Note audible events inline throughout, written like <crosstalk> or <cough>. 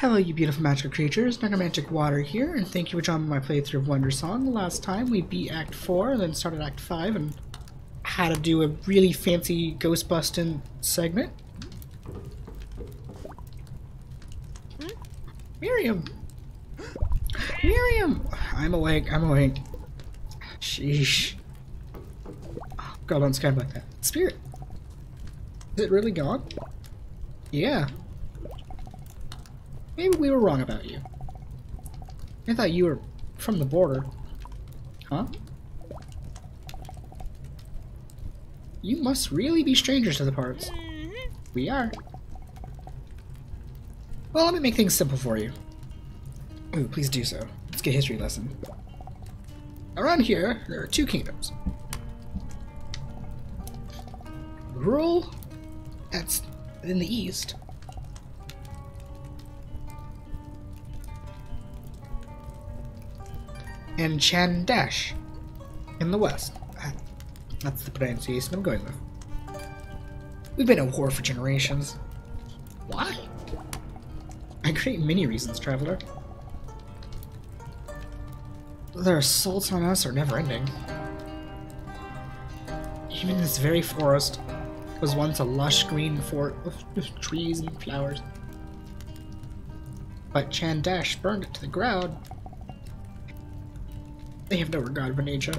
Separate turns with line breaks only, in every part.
Hello, you beautiful magical creatures. Necromantic Water here, and thank you for joining my playthrough of Wonder Wandersong. Last time we beat Act 4, and then started Act 5, and had to do a really fancy ghost busting segment. Miriam! Miriam! I'm awake, I'm awake. Sheesh. God, don't scare like that. Spirit! Is it really gone? Yeah. Maybe we were wrong about you. I thought you were from the border. Huh? You must really be strangers to the parts. Mm-hmm. We are. Well, let me make things simple for you. Ooh, please do so. Let's get a history lesson. Around here, there are two kingdoms. Rural, that's in the east. And Chandash in the west. Ah, that's the pronunciation I'm going with. We've been at war for generations. Why? I create many reasons, Traveler. Their assaults on us are never ending. Even this very forest was once a lush green fort of trees and flowers. But Chandash burned it to the ground. They have no regard for nature.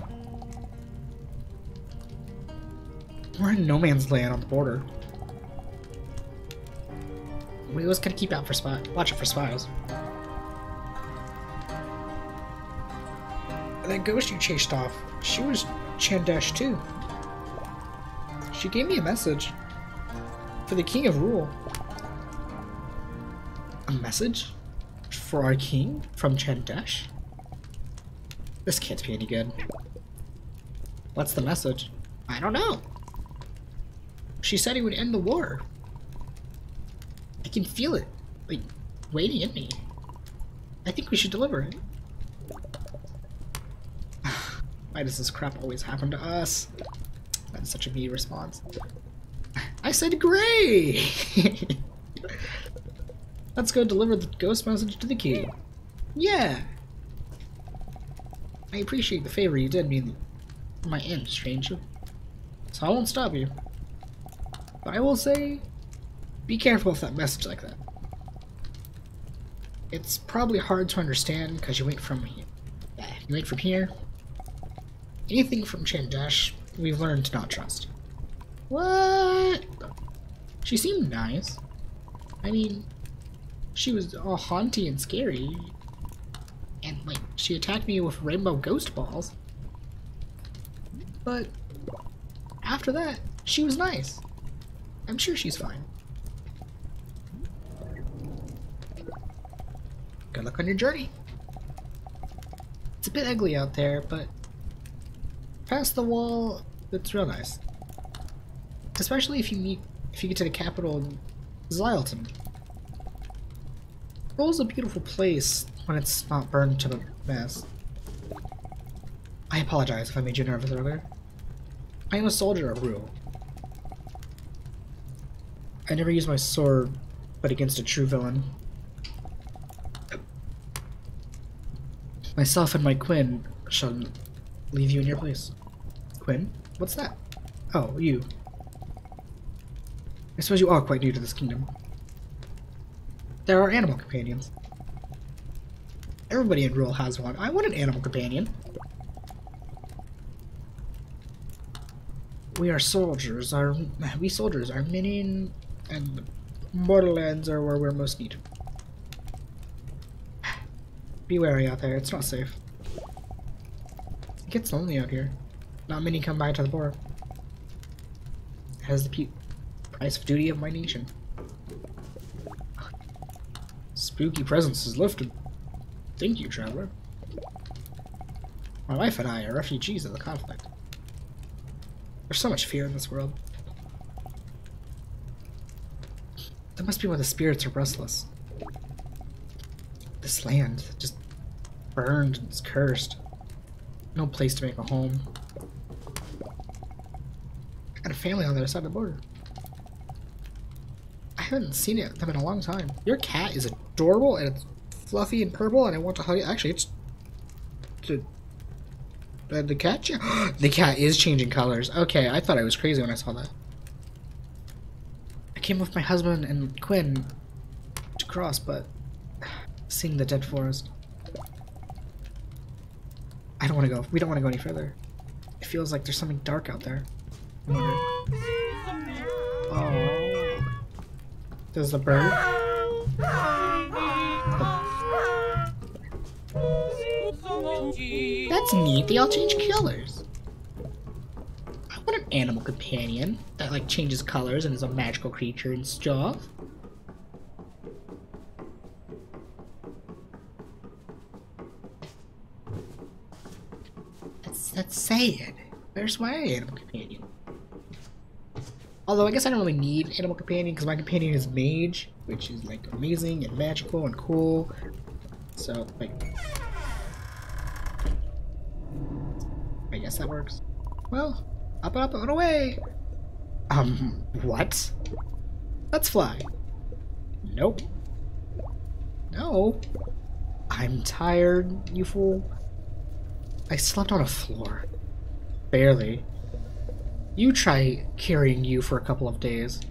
We're in no man's land on the border. We always gotta keep out for spy watch out for spies. That ghost you chased off, she was Chandash too. She gave me a message. For the King of Rulle. A message? For our king? From Chandash? This can't be any good. What's the message? I don't know. She said he would end the war. I can feel it, like, waiting in me. I think we should deliver it. <sighs> Why does this crap always happen to us? That's such a me response. I said gray! <laughs> Let's go deliver the ghost message to the king. Yeah! I appreciate the favor you did me my end, stranger. So I won't stop you. But I will say, be careful with that message like that. It's probably hard to understand because you went from here. You went from here. Anything from Chandash, we've learned to not trust. What? She seemed nice. I mean, she was all haunty and scary. And, like, she attacked me with rainbow ghost balls. But, after that, she was nice. I'm sure she's fine. Good luck on your journey. It's a bit ugly out there, but past the wall, it's real nice. Especially if you meet, if you get to the capital, Xylton. Rulle's a beautiful place when it's not burned to the mess. I apologize if I made you nervous earlier. I am a soldier of Rulle. I never use my sword, but against a true villain. Myself and my Quinn shall leave you in your place. Quinn? What's that? Oh, you. I suppose you are quite new to this kingdom. There are animal companions. Everybody in Rulle has one. I want an animal companion. We are soldiers. Our we soldiers are minion and Borderlands are where we're most needed. Be wary out there, it's not safe. It gets lonely out here. Not many come by to the border. Has the price of duty of my nation. Spooky presence is lifted. Thank you, traveler. My wife and I are refugees of the conflict. There's so much fear in this world. That must be why the spirits are restless. This land just burned and it's cursed. No place to make a home. I got a family on the other side of the border. I haven't seen it them in a long time. Your cat is adorable and it's fluffy and purple, and I want to hug it. Actually, it's the uh, the cat. <gasps> the cat is changing colors. Okay, I thought I was crazy when I saw that. I came with my husband and Quinn to cross, but <sighs> seeing the dead forest. I don't want to go. We don't want to go any further. It feels like there's something dark out there. Oh. There's the bird. <laughs> That's neat. They all change colors. I want an animal companion that like changes colors and is a magical creature and stuff. That's that's sad. Where's my animal companion? Although I guess I don't really need animal companion because my companion is mage, which is like amazing and magical and cool. So like, I guess that works. Well, up and up and away. Um, what? Let's fly. Nope. No. I'm tired, you fool. I slept on a floor. Barely. You try carrying you for a couple of days.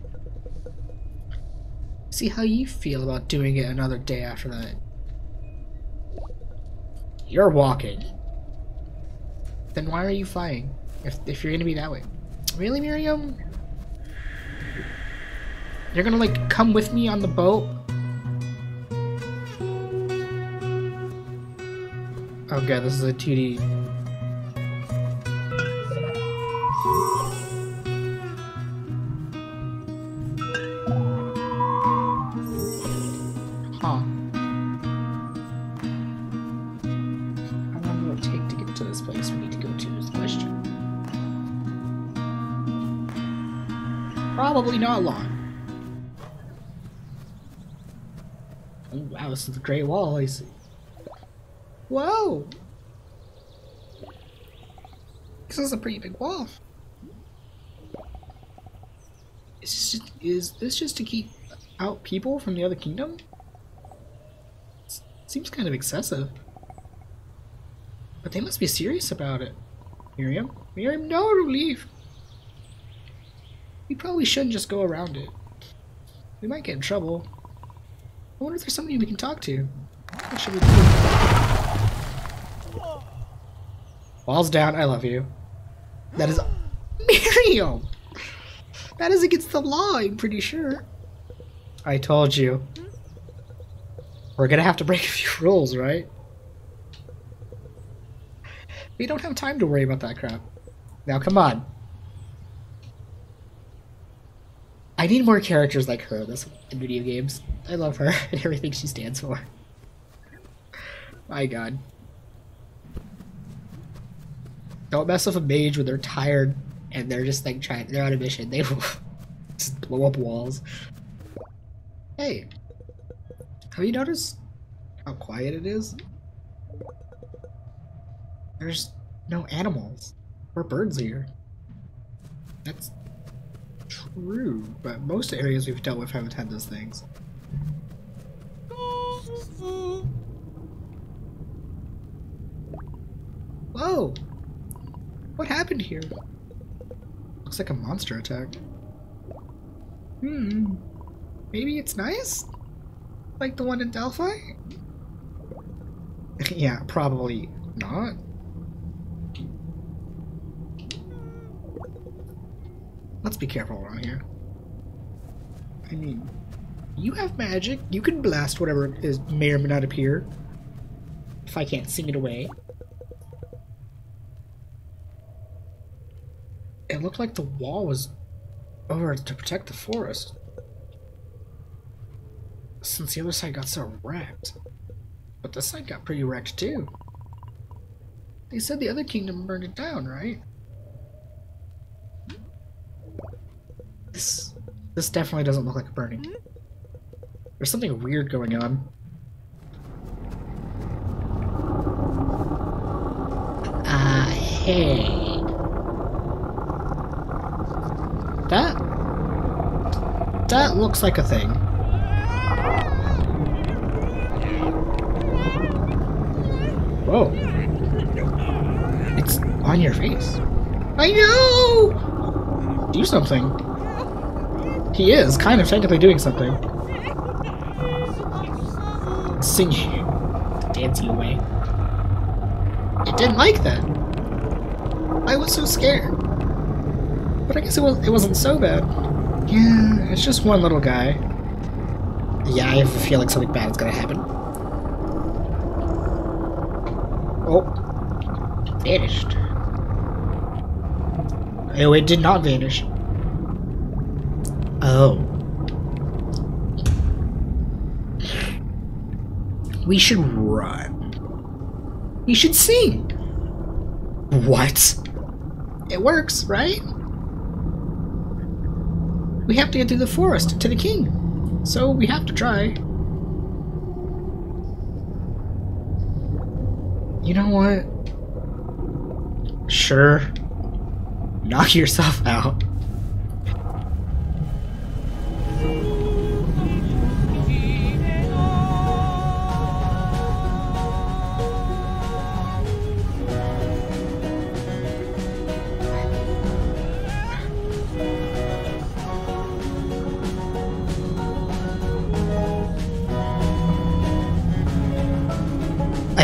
See how you feel about doing it another day after that. You're walking. Then why are you flying? If, if you're gonna be that way. Really, Miriam? You're gonna, like, come with me on the boat? Oh god, this is a 2D Probably not long. Oh wow, this is the Great Wall, I see. Whoa! This is a pretty big wall. Is this just, is this just to keep out people from the other kingdom? Seems kind of excessive. But they must be serious about it. Miriam? Miriam, no, leave. We probably shouldn't just go around it. We might get in trouble. I wonder if there's somebody we can talk to. What should we do? Walls down, I love you. That is... <laughs> Miriam! That is against the law, I'm pretty sure. I told you. We're gonna have to break <laughs> a few rules, right? We don't have time to worry about that crap. Now come on. I need more characters like her this in video games. I love her <laughs> and everything she stands for. My god. Don't mess with a mage when they're tired and they're just like trying they're on a mission. They <laughs> will just blow up walls. Hey. Have you noticed how quiet it is? There's no animals or birds here. That's true, but most areas we've dealt with haven't had those things. Whoa! What happened here? Looks like a monster attack. Hmm. Maybe it's nice? Like the one in Delphi? <laughs> yeah, probably not. Let's be careful around here. I mean, you have magic. You can blast whatever is may or may not appear. If I can't sing it away. It looked like the wall was over to protect the forest. Since the other side got so wrecked. But this side got pretty wrecked too. They said the other kingdom burned it down, right? This, definitely doesn't look like a burning. There's something weird going on. Ah, uh, hey. That? That looks like a thing. Whoa. It's on your face. I know! Do something. He is kind of technically doing something. Singing. Dancing away. It didn't like that. I was so scared. But I guess it was it wasn't so bad. Yeah, it's just one little guy. Yeah, I a feeling something bad is gonna happen. Oh. Vanished. Oh, it did not vanish. Oh. We should run. We should sing. What? It works, right? We have to get through the forest to the king. So we have to try. You know what? Sure. Knock yourself out.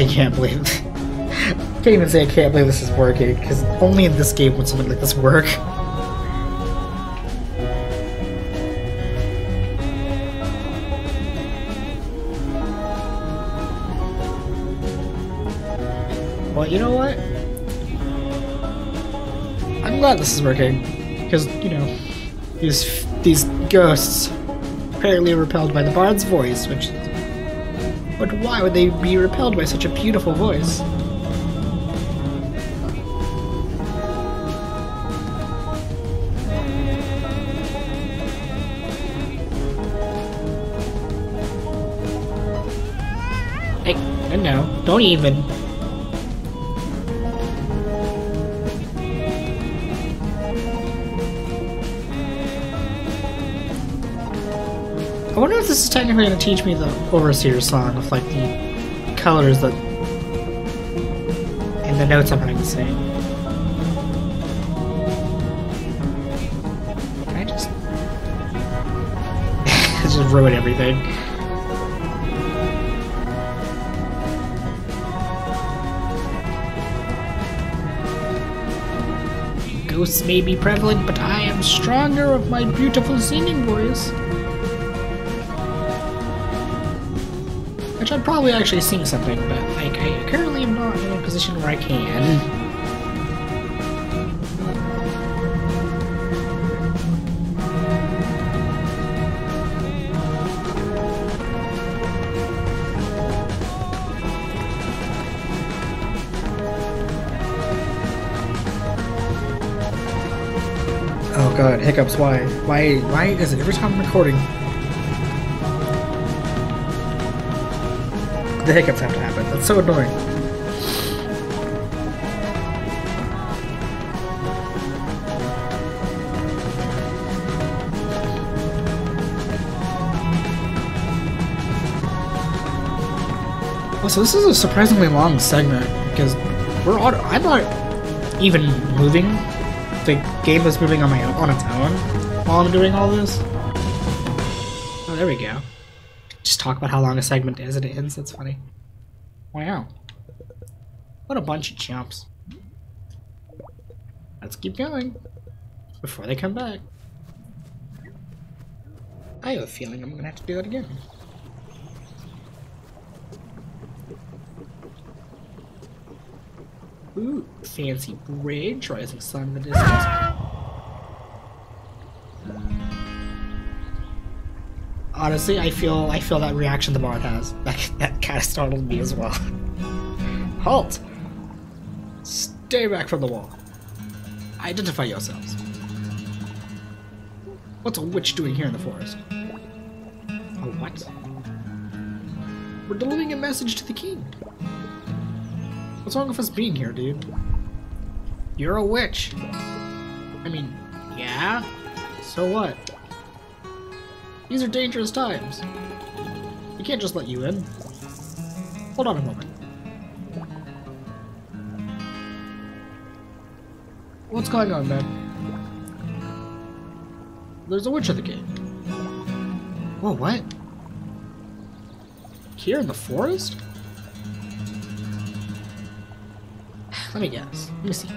I can't believe. <laughs> can't even say I can't believe this is working because only in this game would something like this work. Well, you know what? I'm glad this is working because you know these these ghosts apparently are repelled by the bard's voice, which but why would they be repelled by such a beautiful voice? Hey, no, no, don't even. Wonder if this is technically going to teach me the Overseer song with like the colors that and the notes I'm having to sing. Can I just <laughs> just ruin everything? Ghosts may be prevalent, but I am stronger of my beautiful singing voice. Which I'd probably actually sing something, but like I currently am not in a position where I can. Oh god, hiccups, why? Why why is it every time I'm recording? The hiccups have to happen. That's so annoying. Also, this is a surprisingly long segment because we're on, I'm not even moving. The game is moving on my own, on its own while I'm doing all this. Oh, there we go. Just talk about how long a segment is and it ends. That's funny. Wow. What a bunch of chumps. Let's keep going before they come back. I have a feeling I'm gonna have to do that again. Ooh, fancy bridge, rising sun in the distance. Honestly, I feel I feel that reaction the bard has. <laughs> That that kind of startled me as well. Halt! Stay back from the wall. Identify yourselves. What's a witch doing here in the forest? A what? We're delivering a message to the king. What's wrong with us being here, dude? You're a witch. I mean, yeah? So what? These are dangerous times. We can't just let you in. Hold on a moment. What's going on, man? There's a witch at the gate. Whoa, what? Here in the forest? Let me guess. Let me see.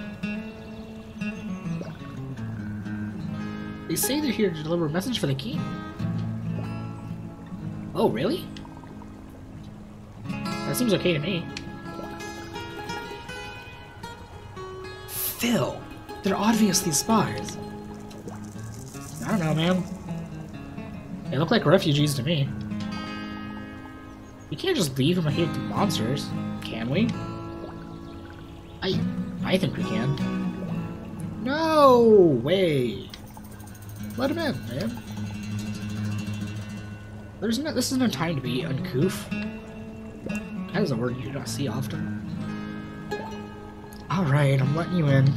They say they're here to deliver a message for the king. Oh, really? That seems okay to me. Phil! They're obviously spies. I don't know, man. They look like refugees to me. We can't just leave them here the monsters, can we? I I think we can. No way! Let him in, man. There's no, this is no time to be uncouth. That is a word you do not see often. Alright, I'm letting you in.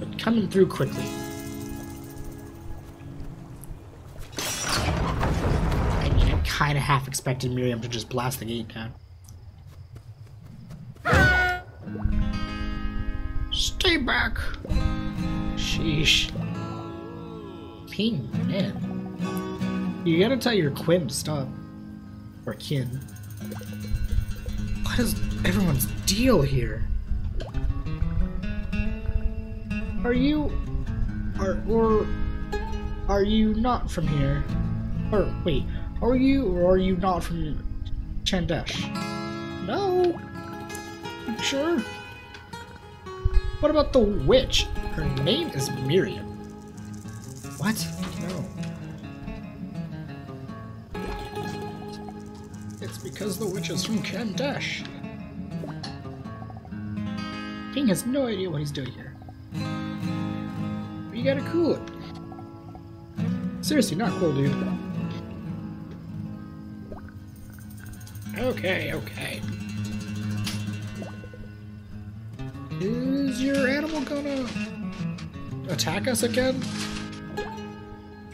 But coming through quickly. I mean, I kinda half expected Miriam to just blast the gate down. Stay back! Sheesh. Ping, man. You gotta tell your Quinn to stop. Or kin. What is everyone's deal here? Are you... Are, or... Are you not from here? Or, wait, are you or are you not from Chandash? No? Sure? What about the witch? Her name is Miriam. Because the witch is from Kandash. Ping has no idea what he's doing here. You gotta cool it. Seriously, not cool, dude. Okay, okay. Is your animal gonna attack us again?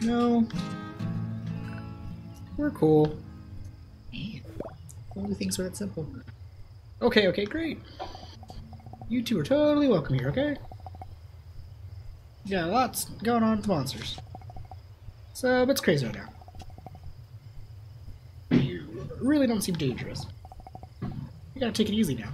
No. We're cool. Only things were that simple. Okay, okay, great. You two are totally welcome here, okay? Yeah, lots going on with the monsters. So, it's crazy right now. You really don't seem dangerous. You gotta take it easy now.